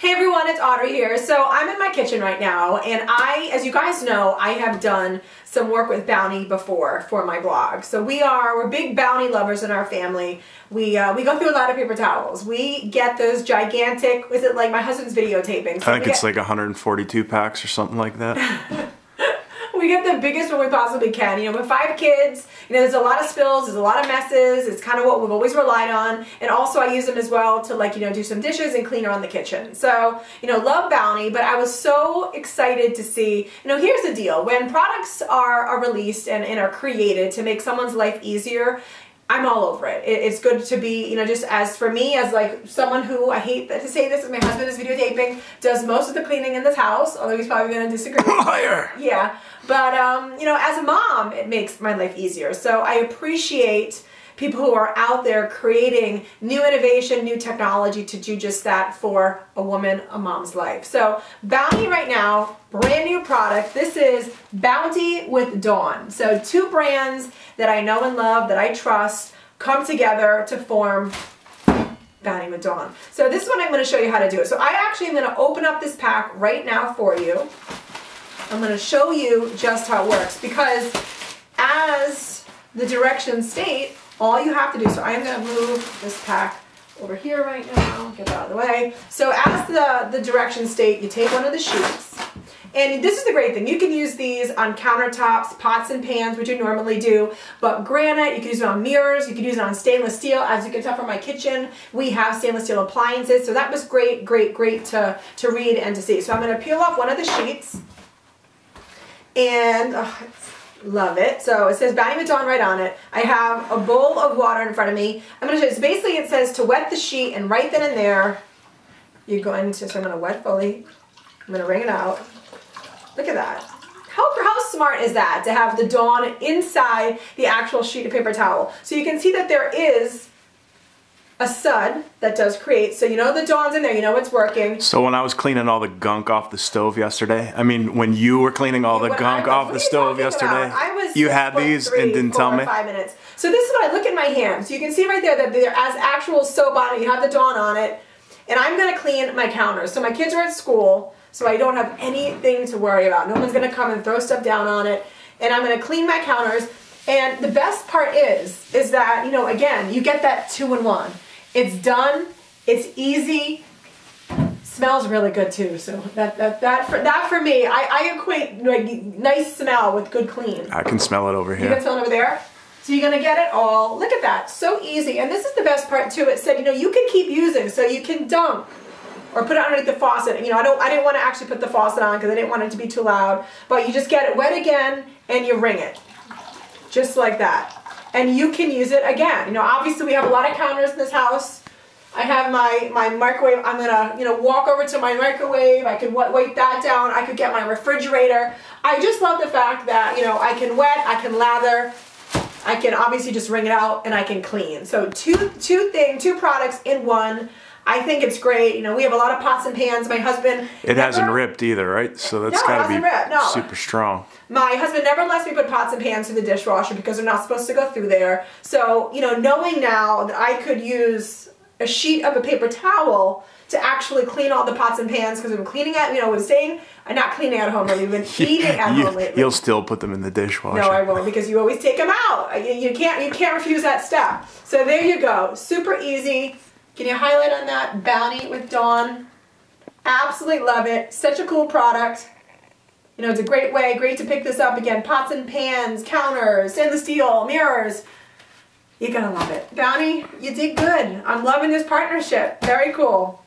Hey everyone, it's Audrey here. So I'm in my kitchen right now and I, as you guys know, I have done some work with Bounty before for my blog. So we are, we're big Bounty lovers in our family. We uh, we go through a lot of paper towels. We get those gigantic, is it like my husband's videotaping? So I think it's like 142 packs or something like that. we get the biggest one we possibly can. You know, with five kids, you know, there's a lot of spills, there's a lot of messes. It's kind of what we've always relied on. And also I use them as well to like, you know, do some dishes and clean around the kitchen. So, you know, love Bounty, but I was so excited to see, you know, here's the deal. When products are, are released and, and are created to make someone's life easier, I'm all over it. It's good to be, you know, just as for me, as like someone who, I hate to say this, my husband is videotaping, does most of the cleaning in this house, although he's probably to disagree. Liar! Yeah. But, um, you know, as a mom, it makes my life easier. So I appreciate people who are out there creating new innovation, new technology to do just that for a woman, a mom's life. So Bounty right now, brand new product. This is Bounty with Dawn. So two brands that I know and love, that I trust, come together to form Bounty with Dawn. So this is what I'm going to show you how to do it. So I actually am going to open up this pack right now for you. I'm going to show you just how it works because as the directions state, all you have to do, so I am going to move this pack over here right now, get out of the way. So as the, the directions state, you take one of the sheets, and this is the great thing. You can use these on countertops, pots and pans, which you normally do, but granite, you can use it on mirrors, you can use it on stainless steel. As you can tell from my kitchen, we have stainless steel appliances, so that was great, great, great to, to read and to see. So I'm gonna peel off one of the sheets, and oh, Love it. So it says Bounty with Dawn right on it. I have a bowl of water in front of me. I'm going to show you. Basically it says to wet the sheet and right then and there you're going to, so I'm going to wet fully. I'm going to wring it out. Look at that. How, how smart is that to have the Dawn inside the actual sheet of paper towel? So you can see that there is a sud that does create. So you know the Dawn's in there, you know it's working. So when I was cleaning all the gunk off the stove yesterday, I mean when you were cleaning all the when gunk was, off the stove yesterday, I was. you had these three, and didn't tell me. Five minutes. So this is what I look at my hands. So you can see right there that there as actual soap on it. You have the Dawn on it, and I'm gonna clean my counters. So my kids are at school, so I don't have anything to worry about. No one's gonna come and throw stuff down on it, and I'm gonna clean my counters. And the best part is, is that you know, again, you get that two in one. It's done. It's easy. Smells really good too. So that that that for that for me, I, I equate like nice smell with good clean. I can smell it over here. You can smell it over there. So you're gonna get it all. Look at that, so easy. And this is the best part too. It said, you know, you can keep using, so you can dunk or put it underneath the faucet. You know, I don't, I didn't want to actually put the faucet on because I didn't want it to be too loud. But you just get it wet again and you wring it, just like that and you can use it again. You know, obviously we have a lot of counters in this house. I have my, my microwave. I'm gonna, you know, walk over to my microwave. I could wipe that down. I could get my refrigerator. I just love the fact that, you know, I can wet, I can lather, I can obviously just wring it out and I can clean. So two, two thing, two products in one. I think it's great. You know, we have a lot of pots and pans. My husband. It never, hasn't ripped either, right? So that's no, got to be no. super strong. My husband never lets me put pots and pans in the dishwasher because they're not supposed to go through there. So, you know, knowing now that I could use a sheet of a paper towel to actually clean all the pots and pans because we've been cleaning it, you know, we're saying I'm uh, not cleaning at home lately, we've been eating at you, home lately. You'll still put them in the dishwasher. No, I won't because you always take them out. You, you can't you can't refuse that step. So there you go. Super easy. Can you highlight on that? Bounty with Dawn. Absolutely love it. Such a cool product. You know, it's a great way, great to pick this up again. Pots and pans, counters, stainless steel, mirrors. You're gonna love it. Bounty, you did good. I'm loving this partnership. Very cool.